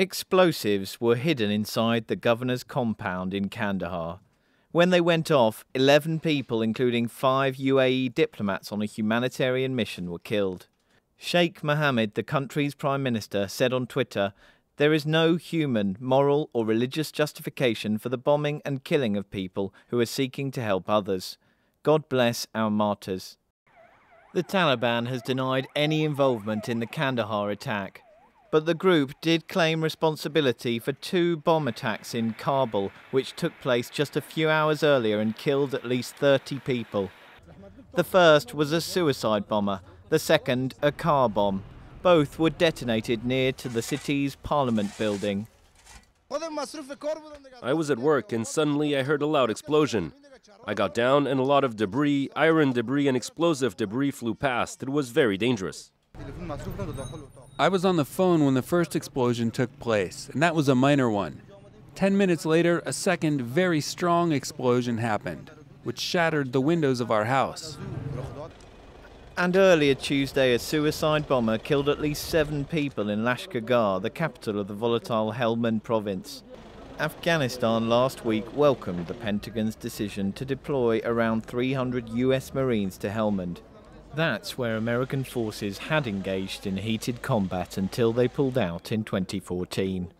Explosives were hidden inside the governor's compound in Kandahar. When they went off, 11 people, including five UAE diplomats on a humanitarian mission, were killed. Sheikh Mohammed, the country's prime minister, said on Twitter, There is no human, moral, or religious justification for the bombing and killing of people who are seeking to help others. God bless our martyrs. The Taliban has denied any involvement in the Kandahar attack, but the group did claim responsibility for two bomb attacks in Kabul, which took place just a few hours earlier and killed at least 30 people. The first was a suicide bomber, the second, a car bomb. Both were detonated near to the city's parliament building. I was at work and suddenly I heard a loud explosion. I got down and a lot of debris, iron debris, and explosive debris flew past. It was very dangerous. I was on the phone when the first explosion took place, and that was a minor one. Ten minutes later, a second, very strong explosion happened, which shattered the windows of our house. And earlier Tuesday, a suicide bomber killed at least seven people in Lashkargah, the capital of the volatile Helmand province. Afghanistan last week welcomed the Pentagon's decision to deploy around 300 US Marines to Helmand. That's where American forces had engaged in heated combat until they pulled out in 2014.